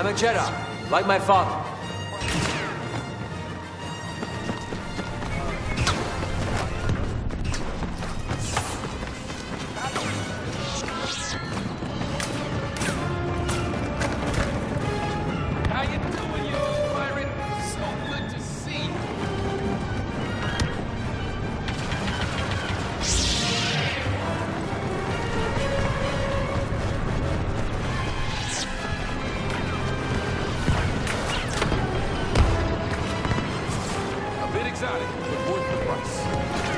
I'm a Jedi, like my father. Exotic, but worth the price.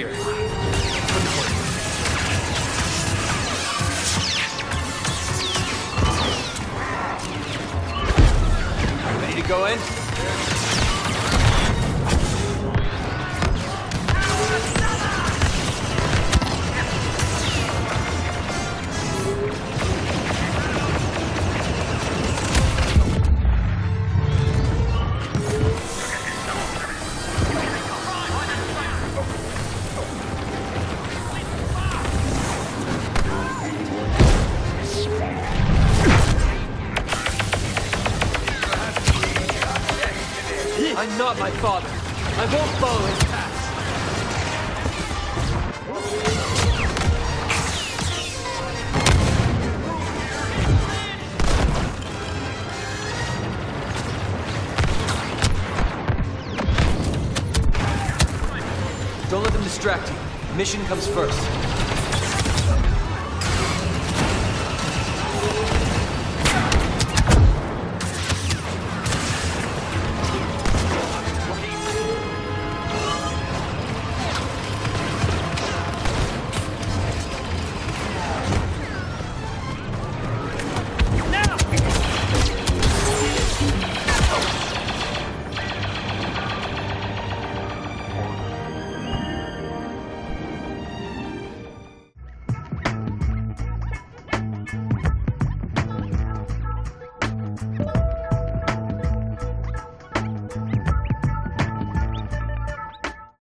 Here. Ready to go in? I'm not my father. I won't follow his path. Don't let them distract you. Mission comes first.